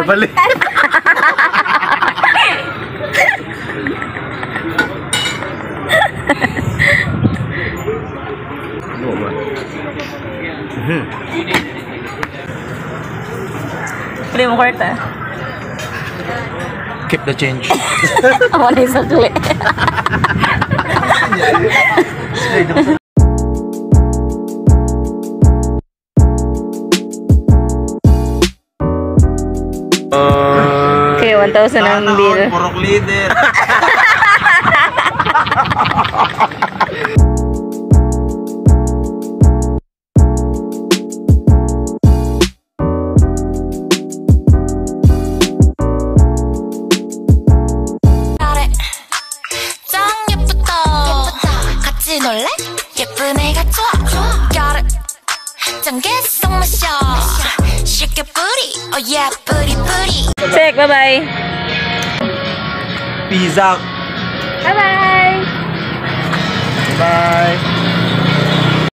Mali. Ano ba? Pili mo kwarta. Keep the change. Ako na yung sakli. Okay, 1,000 ang bill. Purok leader. 아래 짱 예쁘다 같이 놀래? 예쁜 애가 좋아 Got it 짱 개성 마셔 쉽게 뿌리 Oh yeah, booty booty. Check, bye bye. Peace out. Bye bye. Bye.